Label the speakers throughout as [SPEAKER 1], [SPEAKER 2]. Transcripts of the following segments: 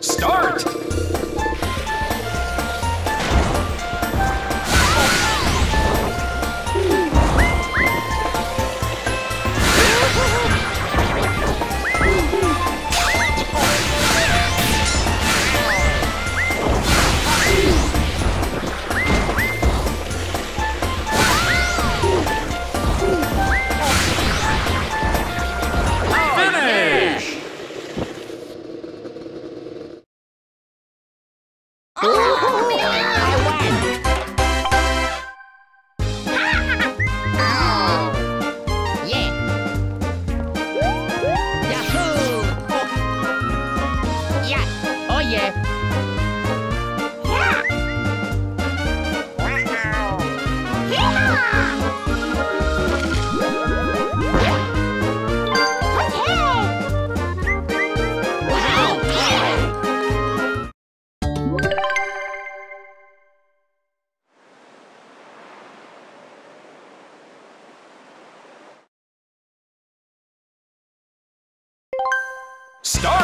[SPEAKER 1] Start!
[SPEAKER 2] Yeah. Oh yeah.
[SPEAKER 1] Start!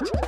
[SPEAKER 2] Thank you.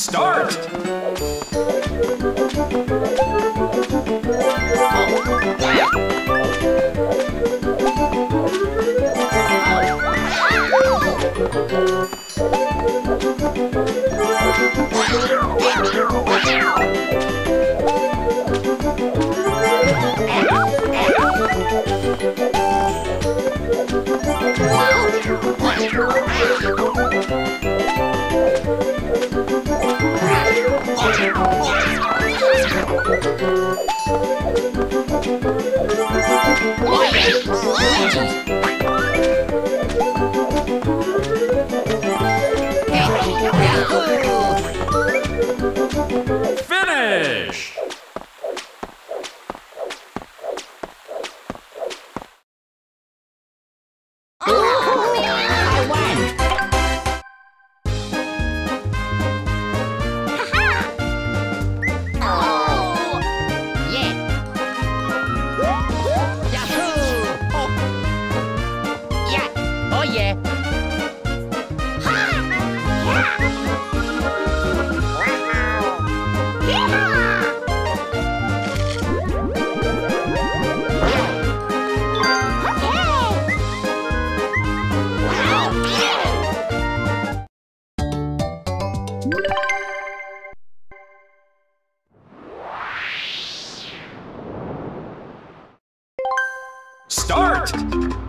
[SPEAKER 1] Start!
[SPEAKER 2] Oh,
[SPEAKER 1] Oi!
[SPEAKER 3] Start!